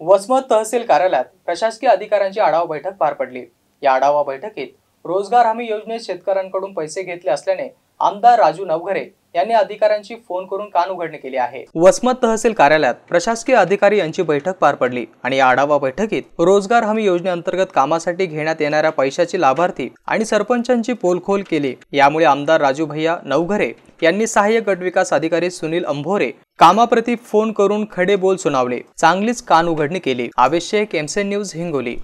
वसमत तहसील कार्यालयात प्रशासकीय अधिकाऱ्यांची आढावा बैठक पार पडली. या आढावा बैठकीत रोजगार हमी योजनेत शेतकऱ्यांकडून पैसे घेतले असल्याने आमदार राजू नवघरे यांनी अधिकाऱ्यांची फोन करून कान उघडणी केली आहे. वसमत तहसील कार्यालयात प्रशासकीय अधिकारी यांची बैठक पार पडली आणि या आढावा बैठकीत रोजगार हमी योजनेअंतर्गत कामासाठी घेण्यात येणाऱ्या पैशाची लाभार्थी आणि सरपंचांची पोलखोल केली. यामुळे आमदार राजू भैया नवघरे यांनी सहाय्यक गटविकास अधिकारी सुनील अंभोरे कामाप्रती फोन करून खडे बोल सुनावले. चांगलीच कान उघडणी केली. आवश्यक एमसी न्यूज हिंगोली.